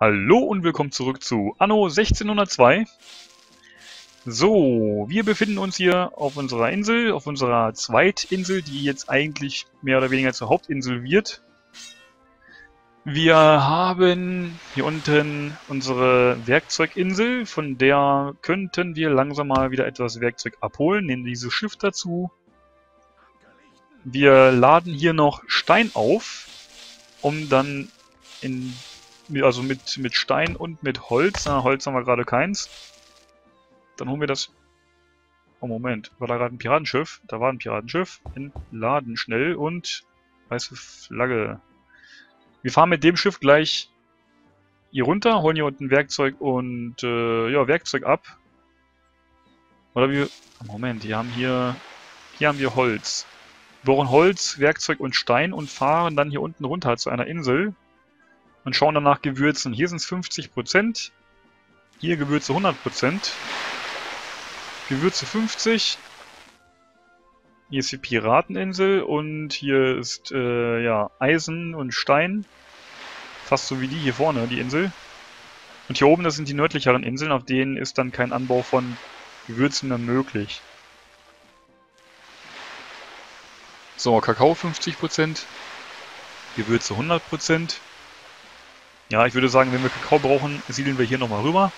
Hallo und willkommen zurück zu Anno 1602. So, wir befinden uns hier auf unserer Insel, auf unserer Zweitinsel, die jetzt eigentlich mehr oder weniger zur Hauptinsel wird. Wir haben hier unten unsere Werkzeuginsel, von der könnten wir langsam mal wieder etwas Werkzeug abholen, nehmen dieses Schiff dazu. Wir laden hier noch Stein auf, um dann in also mit, mit Stein und mit Holz. Na, Holz haben wir gerade keins. Dann holen wir das... Oh, Moment. War da gerade ein Piratenschiff? Da war ein Piratenschiff. Entladen schnell und... Weiße Flagge. Wir fahren mit dem Schiff gleich hier runter, holen hier unten Werkzeug und... Äh, ja, Werkzeug ab. Oder wir... Moment, die haben hier... Hier haben wir Holz. Wir brauchen Holz, Werkzeug und Stein und fahren dann hier unten runter zu einer Insel und schauen danach Gewürzen. Hier sind es 50%, hier Gewürze 100%, Gewürze 50, hier ist die Pirateninsel und hier ist äh, ja Eisen und Stein, fast so wie die hier vorne, die Insel. Und hier oben, das sind die nördlicheren Inseln, auf denen ist dann kein Anbau von Gewürzen mehr möglich. So, Kakao 50%, Gewürze 100%. Ja, ich würde sagen, wenn wir Kakao brauchen, siedeln wir hier nochmal rüber.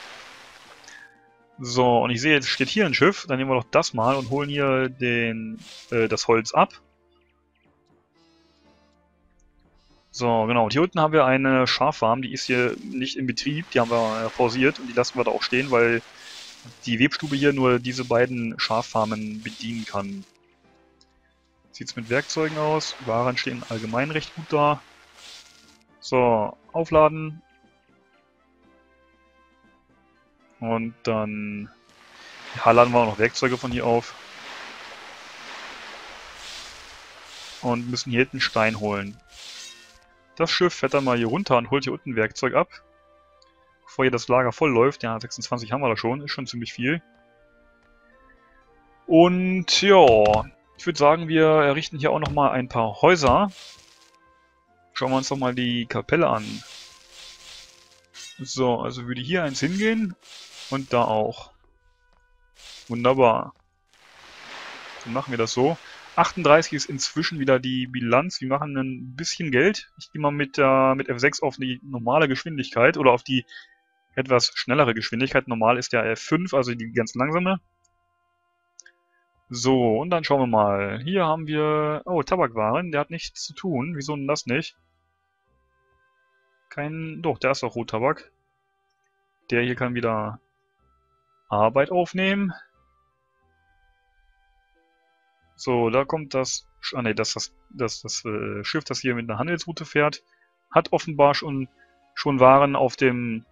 So, und ich sehe, jetzt steht hier ein Schiff. Dann nehmen wir doch das mal und holen hier den, äh, das Holz ab. So, genau. Und hier unten haben wir eine Schaffarm. Die ist hier nicht in Betrieb. Die haben wir pausiert und die lassen wir da auch stehen, weil die Webstube hier nur diese beiden Schaffarmen bedienen kann. Sieht es mit Werkzeugen aus. Waren stehen allgemein recht gut da. So, aufladen. Und dann ja, laden wir auch noch Werkzeuge von hier auf. Und müssen hier hinten Stein holen. Das Schiff fährt dann mal hier runter und holt hier unten Werkzeug ab. Bevor hier das Lager voll läuft. Ja, 26 haben wir da schon. Ist schon ziemlich viel. Und ja, ich würde sagen, wir errichten hier auch nochmal ein paar Häuser. Schauen wir uns doch mal die Kapelle an. So, also würde hier eins hingehen und da auch. Wunderbar. Dann machen wir das so. 38 ist inzwischen wieder die Bilanz. Wir machen ein bisschen Geld. Ich gehe mal mit, äh, mit F6 auf die normale Geschwindigkeit oder auf die etwas schnellere Geschwindigkeit. Normal ist der F5, also die ganz langsame. So, und dann schauen wir mal. Hier haben wir... Oh, Tabakwaren. Der hat nichts zu tun. Wieso denn das nicht? Kein... Doch, der ist auch Rottabak. Der hier kann wieder Arbeit aufnehmen. So, da kommt das... Ah ne, das, das, das, das äh, Schiff, das hier mit einer Handelsroute fährt, hat offenbar schon, schon Waren auf dem...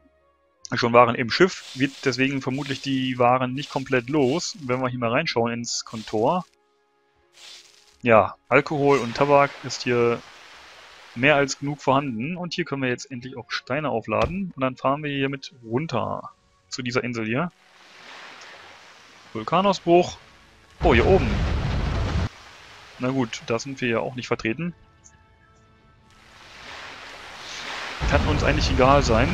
schon Waren im Schiff, wird deswegen vermutlich die Waren nicht komplett los. Wenn wir hier mal reinschauen ins Kontor. Ja, Alkohol und Tabak ist hier mehr als genug vorhanden. Und hier können wir jetzt endlich auch Steine aufladen. Und dann fahren wir hier mit runter zu dieser Insel hier. Vulkanausbruch. Oh, hier oben. Na gut, da sind wir ja auch nicht vertreten. Kann uns eigentlich egal sein.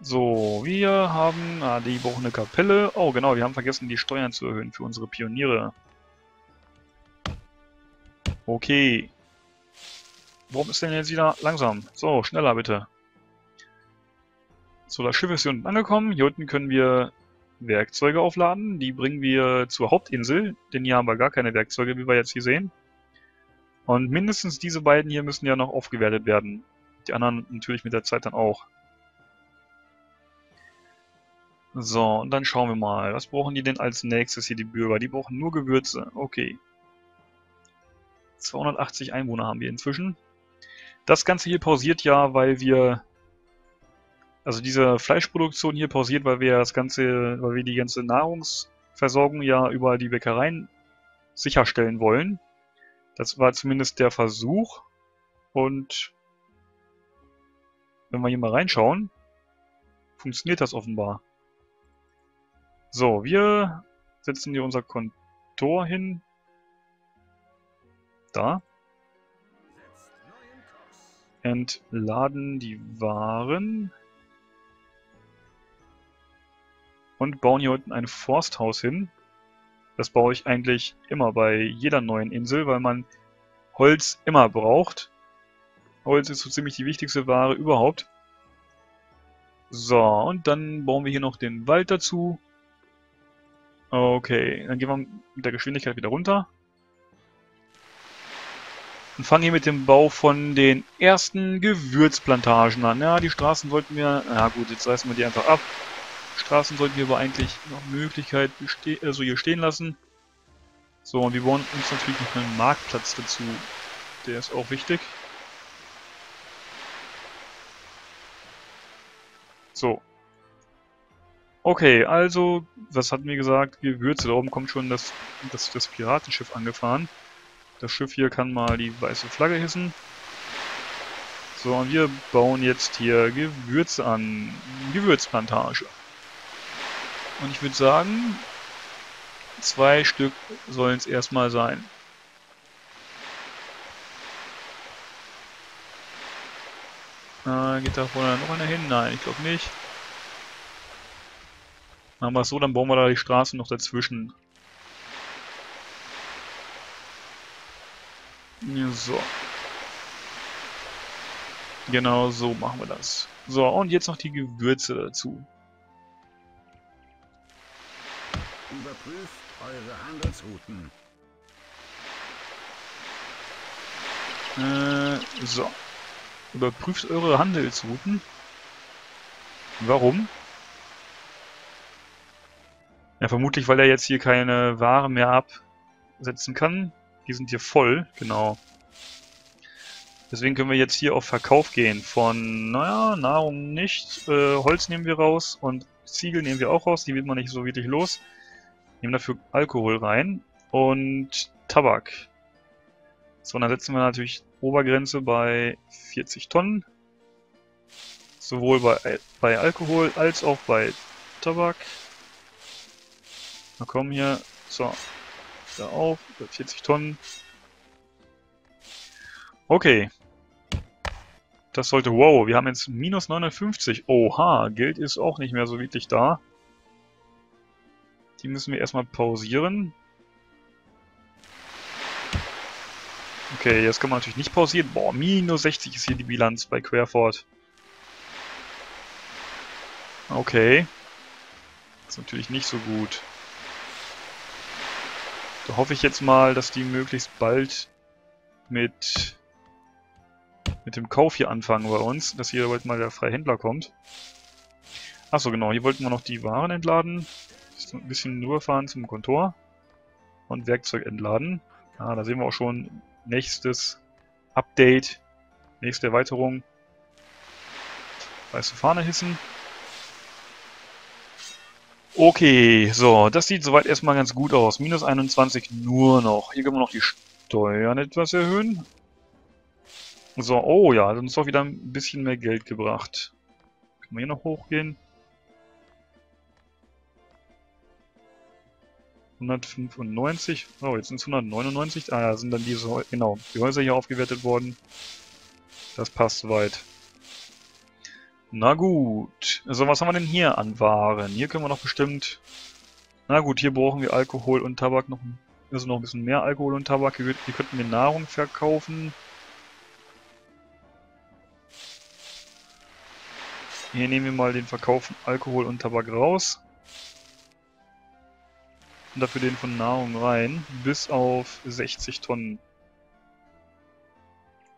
So, wir haben... Ah, die brauchen eine Kapelle. Oh, genau, wir haben vergessen, die Steuern zu erhöhen für unsere Pioniere. Okay. Warum ist denn jetzt wieder langsam? So, schneller bitte. So, das Schiff ist hier unten angekommen. Hier unten können wir Werkzeuge aufladen. Die bringen wir zur Hauptinsel, denn hier haben wir gar keine Werkzeuge, wie wir jetzt hier sehen. Und mindestens diese beiden hier müssen ja noch aufgewertet werden. Die anderen natürlich mit der Zeit dann auch. So, und dann schauen wir mal. Was brauchen die denn als nächstes hier, die Bürger? Die brauchen nur Gewürze. Okay. 280 Einwohner haben wir inzwischen. Das Ganze hier pausiert ja, weil wir, also diese Fleischproduktion hier pausiert, weil wir das Ganze, weil wir die ganze Nahrungsversorgung ja über die Bäckereien sicherstellen wollen. Das war zumindest der Versuch. Und wenn wir hier mal reinschauen, funktioniert das offenbar. So, wir setzen hier unser Kontor hin. Da. Entladen die Waren und bauen hier unten ein Forsthaus hin. Das baue ich eigentlich immer bei jeder neuen Insel, weil man Holz immer braucht. Holz ist so ziemlich die wichtigste Ware überhaupt. So, und dann bauen wir hier noch den Wald dazu. Okay, dann gehen wir mit der Geschwindigkeit wieder runter. Und fangen hier mit dem Bau von den ersten Gewürzplantagen an. Ja, die Straßen sollten wir... Na gut, jetzt reißen wir die einfach ab. Straßen sollten wir aber eigentlich noch Möglichkeit also hier stehen lassen. So, und wir bauen uns natürlich noch einen Marktplatz dazu. Der ist auch wichtig. So. Okay, also, was hatten wir gesagt? Gewürze. Da oben kommt schon das, das, das Piratenschiff angefahren. Das Schiff hier kann mal die weiße Flagge hissen. So, und wir bauen jetzt hier Gewürze an. Gewürzplantage. Und ich würde sagen, zwei Stück sollen es erstmal sein. Äh, geht da vorne noch einer hin? Nein, ich glaube nicht. Machen wir es so, dann bauen wir da die Straßen noch dazwischen. So. Genau so machen wir das. So, und jetzt noch die Gewürze dazu. Überprüft eure Handelsrouten. Äh, so. Überprüft eure Handelsrouten. Warum? Ja, vermutlich, weil er jetzt hier keine Ware mehr absetzen kann. Die sind hier voll, genau. Deswegen können wir jetzt hier auf Verkauf gehen von, naja, Nahrung nicht. Äh, Holz nehmen wir raus und Ziegel nehmen wir auch raus. Die wird man nicht so wirklich los. Nehmen dafür Alkohol rein und Tabak. So, dann setzen wir natürlich Obergrenze bei 40 Tonnen. Sowohl bei, bei Alkohol als auch bei Tabak. Na komm hier. So. Da auf. 40 Tonnen. Okay. Das sollte... Wow, wir haben jetzt minus 950. Oha, Geld ist auch nicht mehr so wirklich da. Die müssen wir erstmal pausieren. Okay, jetzt kann man natürlich nicht pausieren. Boah, minus 60 ist hier die Bilanz bei Querford. Okay. Ist natürlich nicht so gut. Da hoffe ich jetzt mal, dass die möglichst bald mit, mit dem Kauf hier anfangen bei uns. Dass hier bald mal der Freihändler kommt. Achso, genau. Hier wollten wir noch die Waren entladen. Ein bisschen rüberfahren zum Kontor. Und Werkzeug entladen. Ah, da sehen wir auch schon nächstes Update, nächste Erweiterung. Weiße Fahne hissen. Okay, so, das sieht soweit erstmal ganz gut aus. Minus 21 nur noch. Hier können wir noch die Steuern etwas erhöhen. So, oh ja, hat uns doch wieder ein bisschen mehr Geld gebracht. Können wir hier noch hochgehen? 195. Oh, jetzt sind es 199. Ah, sind dann diese, genau, die Häuser hier aufgewertet worden. Das passt soweit. Na gut. Also was haben wir denn hier an Waren? Hier können wir noch bestimmt... Na gut, hier brauchen wir Alkohol und Tabak noch... Also noch ein bisschen mehr Alkohol und Tabak. Hier, hier könnten wir Nahrung verkaufen. Hier nehmen wir mal den Verkauf von Alkohol und Tabak raus und dafür den von Nahrung rein, bis auf 60 Tonnen.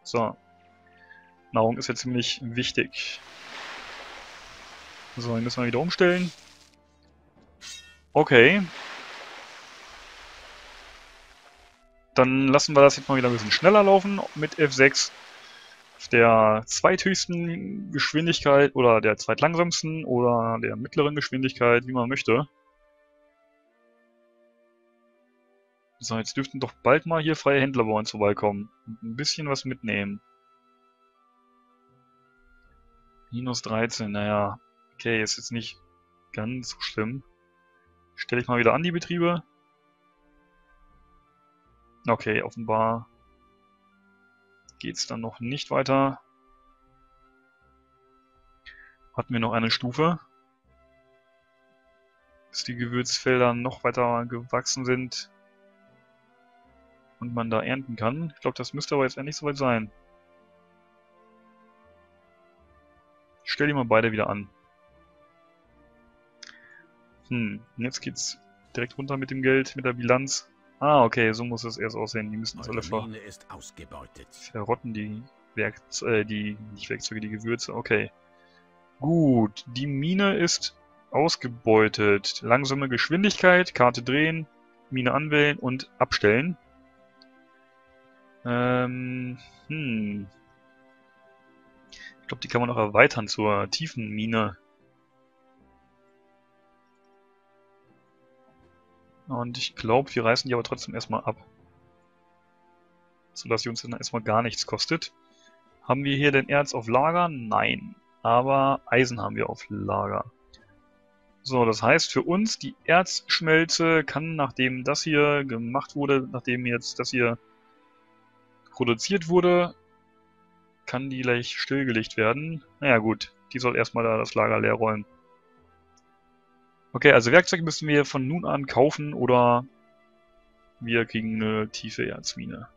So. Nahrung ist jetzt ziemlich wichtig. So, den müssen wir wieder umstellen. Okay. Dann lassen wir das jetzt mal wieder ein bisschen schneller laufen mit F6. Auf der zweithöchsten Geschwindigkeit oder der zweitlangsamsten oder der mittleren Geschwindigkeit, wie man möchte. So, jetzt dürften doch bald mal hier freie Händler bei uns vorbeikommen. Und ein bisschen was mitnehmen. Minus 13, naja. Okay, ist jetzt nicht ganz so schlimm. Stelle ich mal wieder an die Betriebe. Okay, offenbar geht's dann noch nicht weiter. hatten wir noch eine Stufe. Bis die Gewürzfelder noch weiter gewachsen sind. Und man da ernten kann. Ich glaube, das müsste aber jetzt endlich soweit sein. Ich stell die mal beide wieder an. Hm, jetzt geht's direkt runter mit dem Geld, mit der Bilanz. Ah, okay, so muss es erst aussehen. Die müssen uns alle ver verrotten, die Werkzeuge, äh, die, nicht Werkzeuge, die Gewürze. Okay. Gut, die Mine ist ausgebeutet. Langsame Geschwindigkeit, Karte drehen, Mine anwählen und abstellen. Ähm, hm. Ich glaube, die kann man auch erweitern zur tiefen Mine. Und ich glaube, wir reißen die aber trotzdem erstmal ab. Sodass sie uns dann erstmal gar nichts kostet. Haben wir hier den Erz auf Lager? Nein. Aber Eisen haben wir auf Lager. So, das heißt für uns, die Erzschmelze kann, nachdem das hier gemacht wurde, nachdem jetzt das hier produziert wurde, kann die gleich stillgelegt werden. Naja gut, die soll erstmal da das Lager leer räumen. Okay, also Werkzeuge müssen wir von nun an kaufen oder wir kriegen eine tiefe Erzmine.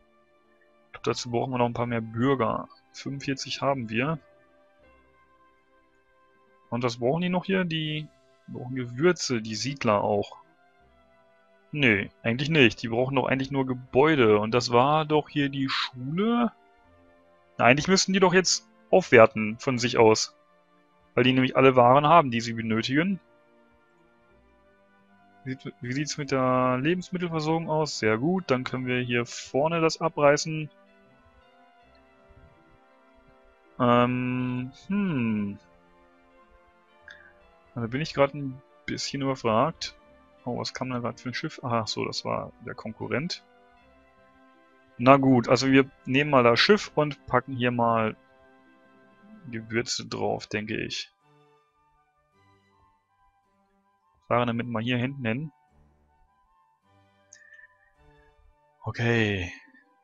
Ich glaube, dazu brauchen wir noch ein paar mehr Bürger. 45 haben wir. Und was brauchen die noch hier? Die brauchen Gewürze, die Siedler auch. Nee, eigentlich nicht. Die brauchen doch eigentlich nur Gebäude. Und das war doch hier die Schule? Na, eigentlich müssten die doch jetzt aufwerten von sich aus. Weil die nämlich alle Waren haben, die sie benötigen. Wie sieht es mit der Lebensmittelversorgung aus? Sehr gut, dann können wir hier vorne das abreißen. Ähm, hm. Da bin ich gerade ein bisschen überfragt. Oh, was kam da gerade für ein Schiff? Ach so, das war der Konkurrent. Na gut, also wir nehmen mal das Schiff und packen hier mal Gewürze drauf, denke ich. Fahren damit mal hier hinten hin. Okay.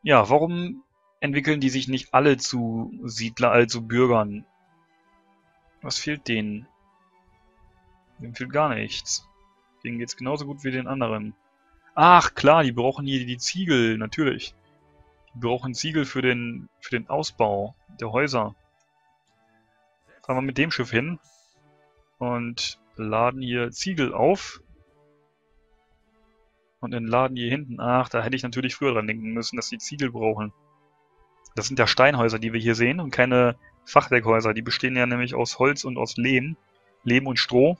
Ja, warum entwickeln die sich nicht alle zu Siedler, also Bürgern? Was fehlt denen? Dem fehlt gar nichts. Denen geht's genauso gut wie den anderen. Ach klar, die brauchen hier die Ziegel, natürlich. Die brauchen Ziegel für den, für den Ausbau der Häuser. Fahren wir mit dem Schiff hin. Und laden hier Ziegel auf. Und dann laden hier hinten, ach, da hätte ich natürlich früher dran denken müssen, dass die Ziegel brauchen. Das sind ja Steinhäuser, die wir hier sehen und keine Fachwerkhäuser. Die bestehen ja nämlich aus Holz und aus Lehm. Lehm und Stroh.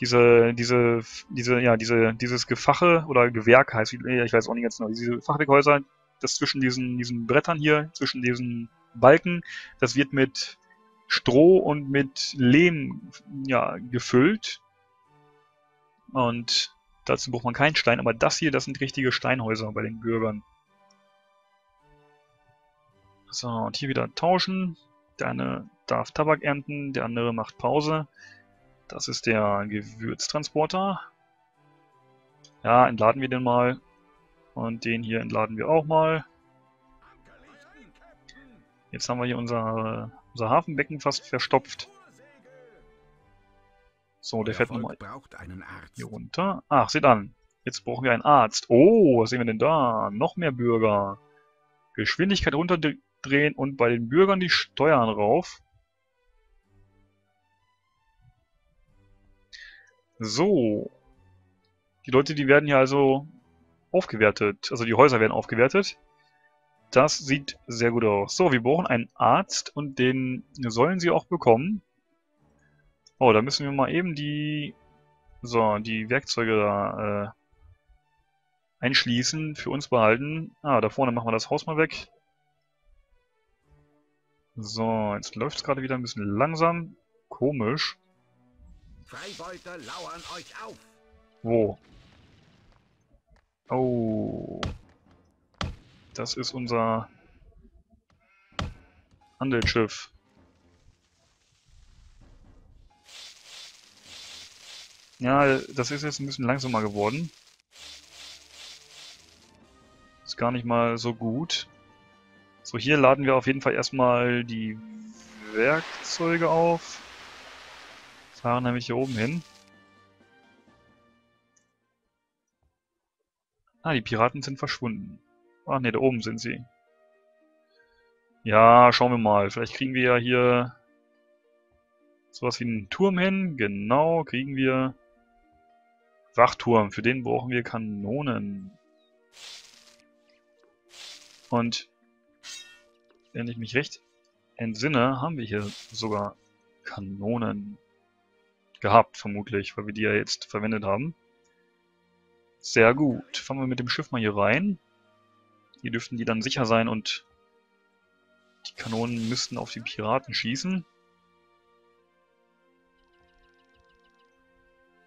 Diese, diese, diese, ja, diese, dieses Gefache oder Gewerk heißt, ich weiß auch nicht ganz genau, diese Fachwerkhäuser, das zwischen diesen, diesen Brettern hier, zwischen diesen Balken, das wird mit Stroh und mit Lehm ja, gefüllt. Und dazu braucht man keinen Stein, aber das hier, das sind richtige Steinhäuser bei den Bürgern. So, und hier wieder tauschen. Der eine darf Tabak ernten, der andere macht Pause. Das ist der Gewürztransporter. Ja, entladen wir den mal. Und den hier entladen wir auch mal. Jetzt haben wir hier unser unser Hafenbecken fast verstopft. So, der fährt nochmal hier runter. Ach, seht an. Jetzt brauchen wir einen Arzt. Oh, was sehen wir denn da? Noch mehr Bürger. Geschwindigkeit runterdrehen und bei den Bürgern die Steuern rauf. So. Die Leute, die werden hier also aufgewertet. Also die Häuser werden aufgewertet. Das sieht sehr gut aus. So, wir brauchen einen Arzt und den sollen sie auch bekommen. Oh, da müssen wir mal eben die, so, die Werkzeuge da äh, einschließen, für uns behalten. Ah, da vorne machen wir das Haus mal weg. So, jetzt läuft es gerade wieder ein bisschen langsam. Komisch. Freibeuter lauern euch auf. Wo? Oh. Das ist unser Handelsschiff. Ja, das ist jetzt ein bisschen langsamer geworden. Ist gar nicht mal so gut. So, hier laden wir auf jeden Fall erstmal die Werkzeuge auf. Fahren nämlich hier oben hin. Ah, die Piraten sind verschwunden. Ah, ne, da oben sind sie. Ja, schauen wir mal. Vielleicht kriegen wir ja hier sowas wie einen Turm hin. Genau, kriegen wir. Wachturm, für den brauchen wir Kanonen. Und wenn ich mich recht entsinne, haben wir hier sogar Kanonen gehabt, vermutlich, weil wir die ja jetzt verwendet haben. Sehr gut. Fahren wir mit dem Schiff mal hier rein. Hier dürften die dann sicher sein und die Kanonen müssten auf die Piraten schießen.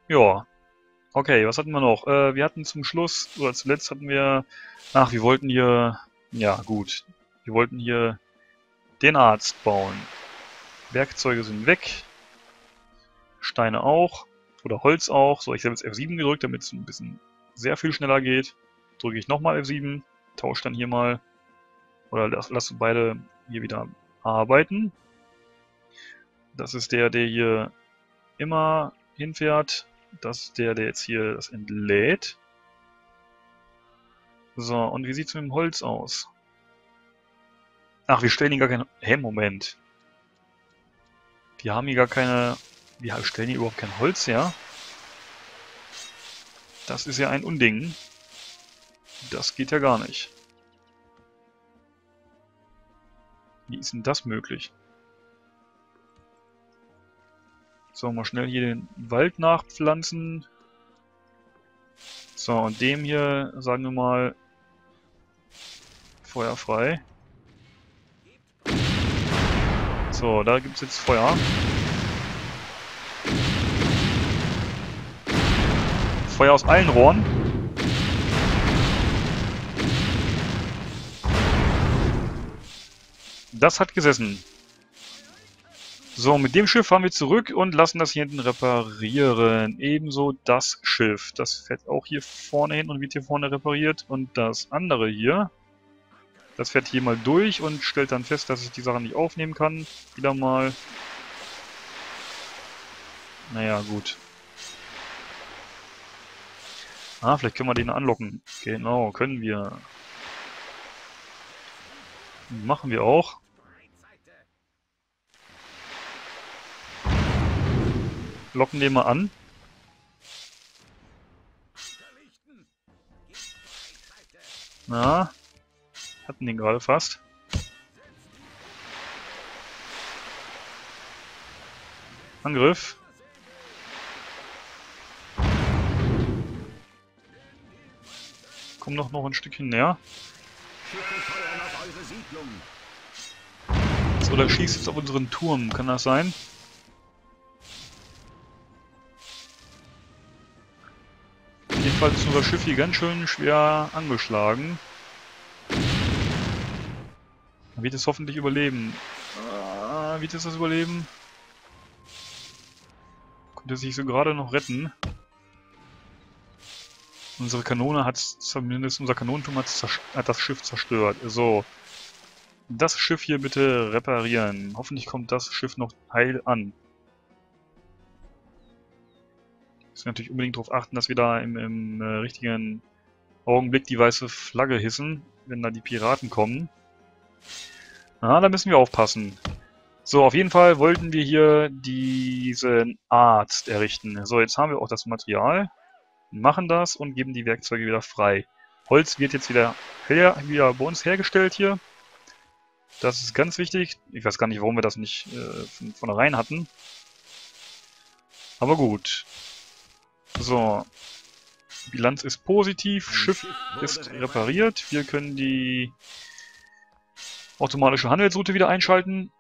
Ja. Okay, was hatten wir noch? Äh, wir hatten zum Schluss, oder zuletzt hatten wir... Ach, wir wollten hier... Ja, gut. Wir wollten hier den Arzt bauen. Werkzeuge sind weg. Steine auch. Oder Holz auch. So, ich habe jetzt F7 gedrückt, damit es ein bisschen sehr viel schneller geht. Drücke ich nochmal F7. Tausche dann hier mal. Oder lasse lass beide hier wieder arbeiten. Das ist der, der hier immer hinfährt. Das ist der, der jetzt hier das entlädt. So, und wie sieht es mit dem Holz aus? Ach, wir stellen hier gar kein... Hä, Moment. Wir haben hier gar keine... Wir stellen hier überhaupt kein Holz her. Das ist ja ein Unding. Das geht ja gar nicht. Wie ist denn das möglich? So, mal schnell hier den Wald nachpflanzen. So, und dem hier, sagen wir mal, Feuer frei. So, da gibt es jetzt Feuer. Feuer aus allen Rohren. Das hat gesessen. So, mit dem Schiff fahren wir zurück und lassen das hier hinten reparieren. Ebenso das Schiff. Das fährt auch hier vorne hin und wird hier vorne repariert. Und das andere hier, das fährt hier mal durch und stellt dann fest, dass ich die Sachen nicht aufnehmen kann. Wieder mal. Naja, gut. Ah, vielleicht können wir den anlocken. Genau, können wir. Machen wir auch. Locken den mal an. Na, hatten den gerade fast. Angriff. Komm doch noch ein Stückchen näher. So, der schießt jetzt auf unseren Turm. Kann das sein? Jedenfalls ist unser Schiff hier ganz schön schwer angeschlagen. Wird es hoffentlich überleben. Ah, wird es das überleben? Konnte sich so gerade noch retten. Unsere Kanone hat zumindest, unser Kanonenturm hat, hat das Schiff zerstört. So. Das Schiff hier bitte reparieren. Hoffentlich kommt das Schiff noch heil an. Müssen natürlich unbedingt darauf achten, dass wir da im, im äh, richtigen Augenblick die weiße Flagge hissen, wenn da die Piraten kommen. Ah, da müssen wir aufpassen. So, auf jeden Fall wollten wir hier diesen Arzt errichten. So, jetzt haben wir auch das Material machen das und geben die Werkzeuge wieder frei. Holz wird jetzt wieder, her, wieder bei uns hergestellt hier. Das ist ganz wichtig. Ich weiß gar nicht, warum wir das nicht äh, von vornherein hatten. Aber gut. So. Bilanz ist positiv. Schiff ist repariert. Wir können die automatische Handelsroute wieder einschalten.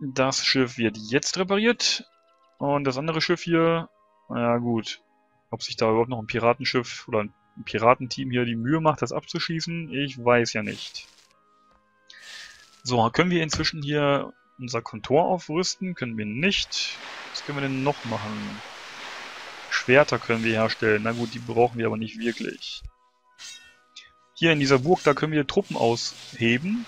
Das Schiff wird jetzt repariert. Und das andere Schiff hier, naja gut, ob sich da überhaupt noch ein Piratenschiff oder ein Piratenteam hier die Mühe macht, das abzuschießen, ich weiß ja nicht. So, können wir inzwischen hier unser Kontor aufrüsten? Können wir nicht. Was können wir denn noch machen? Schwerter können wir herstellen. Na gut, die brauchen wir aber nicht wirklich. Hier in dieser Burg, da können wir Truppen ausheben.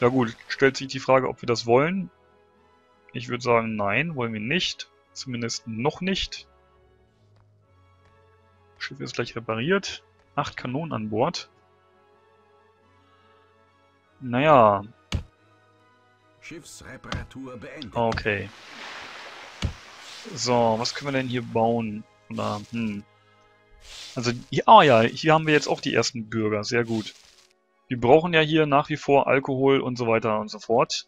Ja gut, stellt sich die Frage, ob wir das wollen. Ich würde sagen, nein, wollen wir nicht. Zumindest noch nicht. Schiff ist gleich repariert. Acht Kanonen an Bord. Naja. Schiffsreparatur beendet. Okay. So, was können wir denn hier bauen? Oder, hm. Also, hier, ah ja, hier haben wir jetzt auch die ersten Bürger. Sehr gut. Wir brauchen ja hier nach wie vor Alkohol und so weiter und so fort.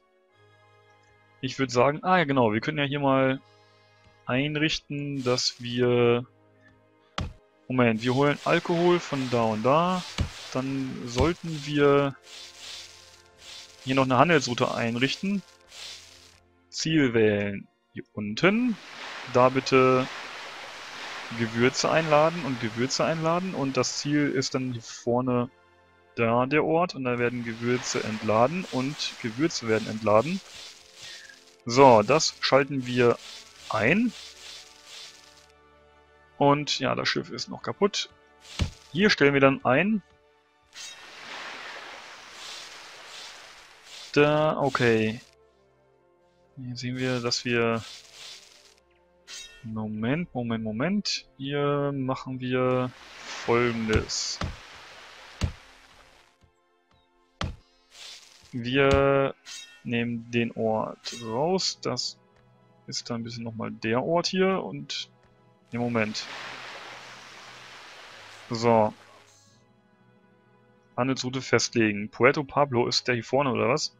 Ich würde sagen, ah ja genau, wir können ja hier mal einrichten, dass wir... Moment, wir holen Alkohol von da und da. Dann sollten wir hier noch eine Handelsroute einrichten. Ziel wählen. Hier unten. Da bitte Gewürze einladen und Gewürze einladen. Und das Ziel ist dann hier vorne da der Ort. Und da werden Gewürze entladen und Gewürze werden entladen. So, das schalten wir ein. Und ja, das Schiff ist noch kaputt. Hier stellen wir dann ein. Da, okay. Hier sehen wir, dass wir... Moment, Moment, Moment. Hier machen wir folgendes. Wir nehmen den Ort raus. Das ist dann ein bisschen nochmal der Ort hier und im Moment. So. Handelsroute festlegen. Puerto Pablo ist der hier vorne, oder was?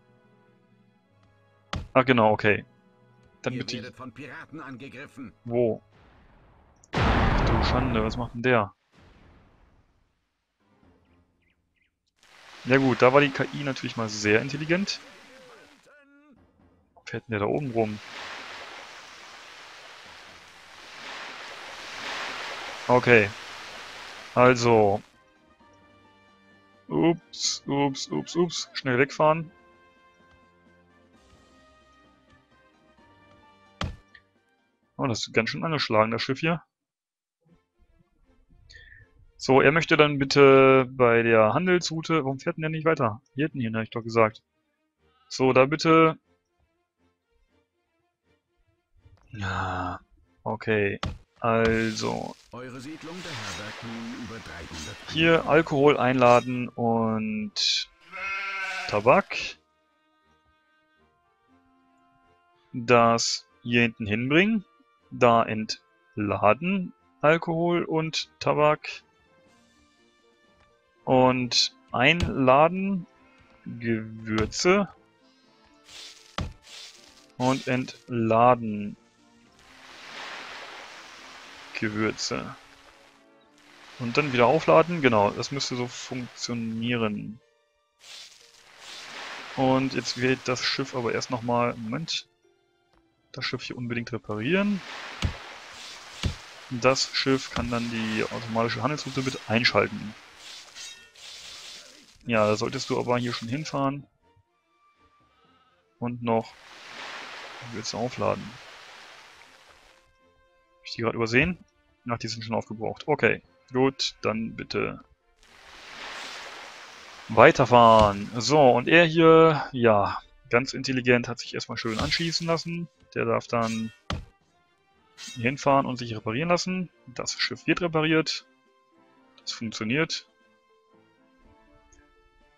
Ach genau, okay. Dann Ihr werdet von Piraten angegriffen. Wo? Ach du Schande, was macht denn der? Ja gut, da war die KI natürlich mal sehr intelligent. Fährt denn der da oben rum? Okay. Also. Ups, ups, ups, ups. Schnell wegfahren. Oh, das ist ganz schön angeschlagen, das Schiff hier. So, er möchte dann bitte bei der Handelsroute... Warum fährt denn der nicht weiter? Hier hinten hin, habe ich doch gesagt. So, da bitte... Ja, okay. Also, Eure Siedlung beherbergt nun über 300 hier Alkohol einladen und Tabak. Das hier hinten hinbringen. Da entladen Alkohol und Tabak. Und einladen Gewürze. Und entladen Gewürze. Und dann wieder aufladen. Genau, das müsste so funktionieren. Und jetzt wird das Schiff aber erst nochmal... Moment. Das Schiff hier unbedingt reparieren. Das Schiff kann dann die automatische Handelsroute mit einschalten. Ja, da solltest du aber hier schon hinfahren. Und noch Gewürze aufladen. Hab ich die gerade übersehen? Ach, die sind schon aufgebraucht. Okay, gut, dann bitte weiterfahren. So, und er hier, ja, ganz intelligent, hat sich erstmal schön anschießen lassen. Der darf dann hinfahren und sich reparieren lassen. Das Schiff wird repariert. Das funktioniert.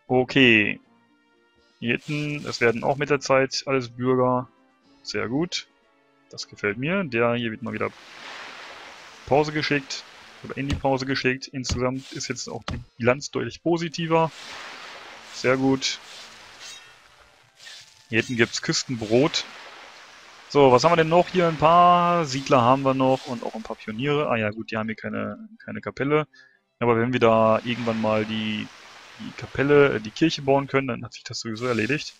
Okay. Hier hinten, es werden auch mit der Zeit alles Bürger. Sehr gut. Das gefällt mir. Der hier wird mal wieder Pause geschickt. Oder in die Pause geschickt. Insgesamt ist jetzt auch die Bilanz deutlich positiver. Sehr gut. Hier hinten gibt es Küstenbrot. So, was haben wir denn noch? Hier ein paar Siedler haben wir noch und auch ein paar Pioniere. Ah ja gut, die haben hier keine, keine Kapelle. Aber wenn wir da irgendwann mal die, die Kapelle, äh, die Kirche bauen können, dann hat sich das sowieso erledigt.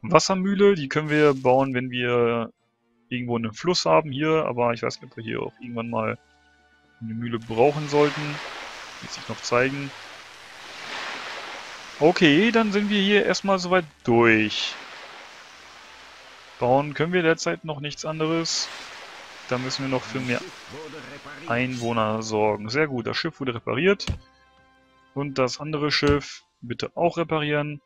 Wassermühle, die können wir bauen, wenn wir irgendwo einen Fluss haben hier, aber ich weiß nicht, ob wir hier auch irgendwann mal eine Mühle brauchen sollten. Wird sich noch zeigen. Okay, dann sind wir hier erstmal soweit durch. Bauen können wir derzeit noch nichts anderes. Da müssen wir noch für mehr. Einwohner sorgen. Sehr gut, das Schiff wurde repariert. Und das andere Schiff bitte auch reparieren.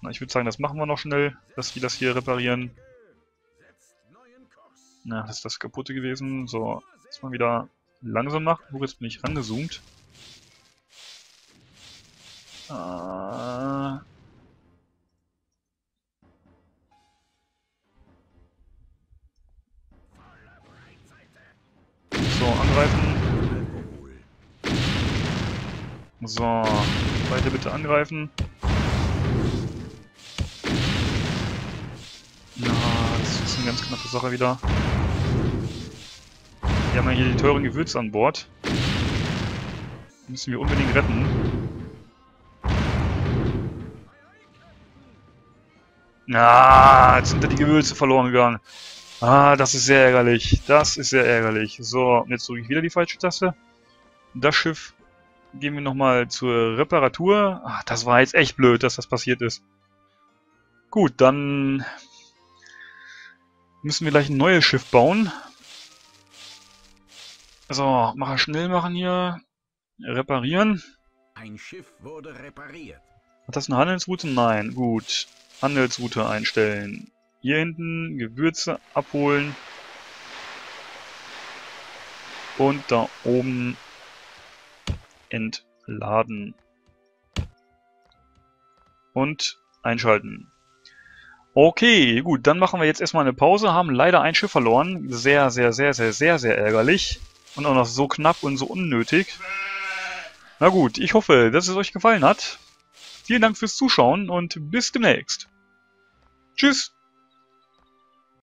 Na, ich würde sagen, das machen wir noch schnell, dass die das hier reparieren. Na, das ist das kaputte gewesen. So, jetzt mal wieder langsam machen. Wo jetzt bin ich rangezoomt? Äh, angreifen. So, weiter bitte angreifen. Ja, das ist eine ganz knappe Sache wieder. Wir haben ja hier die teuren Gewürze an Bord. Müssen wir unbedingt retten. Ah, jetzt sind da die Gewürze verloren gegangen. Ah, das ist sehr ärgerlich. Das ist sehr ärgerlich. So, jetzt drücke ich wieder die falsche Taste. Das Schiff gehen wir nochmal zur Reparatur. Ach, das war jetzt echt blöd, dass das passiert ist. Gut, dann müssen wir gleich ein neues Schiff bauen. So, mache schnell machen hier. Reparieren. Ein Schiff wurde repariert. Hat das eine Handelsroute? Nein. Gut. Handelsroute einstellen. Hier hinten Gewürze abholen. Und da oben entladen. Und einschalten. Okay, gut, dann machen wir jetzt erstmal eine Pause, haben leider ein Schiff verloren. Sehr, sehr, sehr, sehr, sehr, sehr ärgerlich. Und auch noch so knapp und so unnötig. Na gut, ich hoffe, dass es euch gefallen hat. Vielen Dank fürs Zuschauen und bis demnächst. Tschüss!